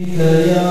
يا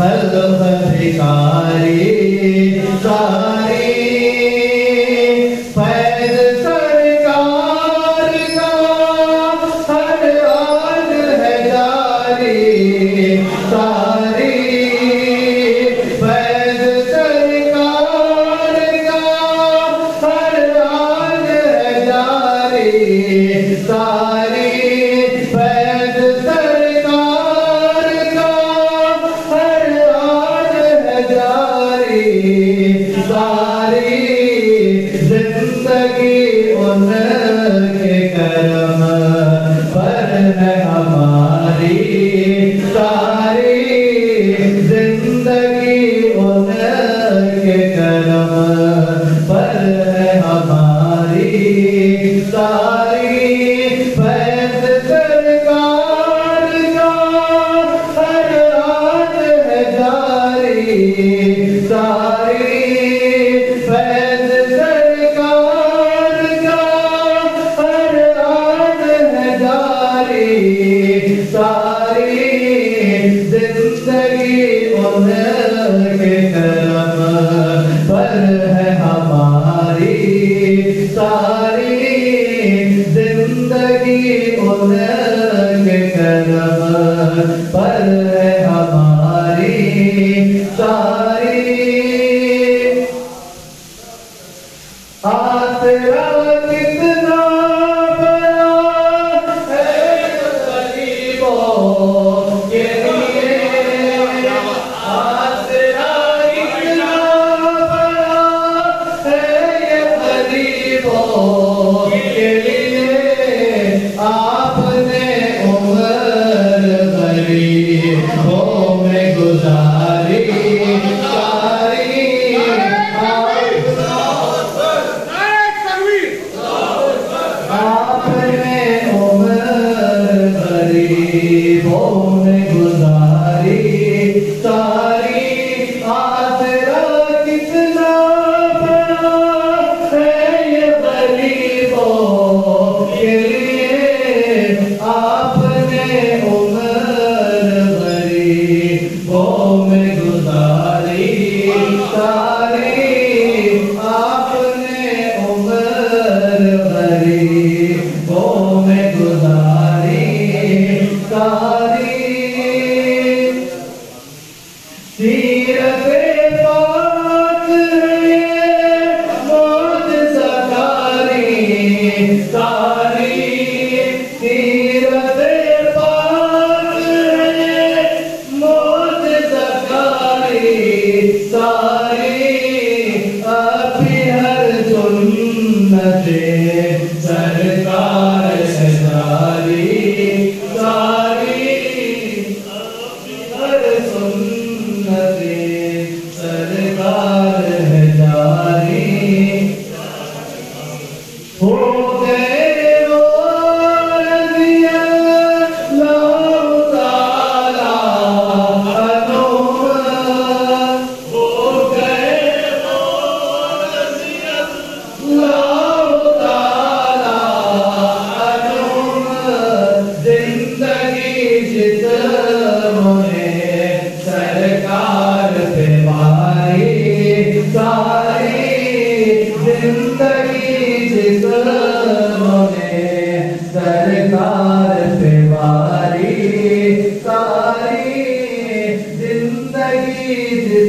دم فلسفہ ذلك كذبا 감사합니다. Grazie. Dil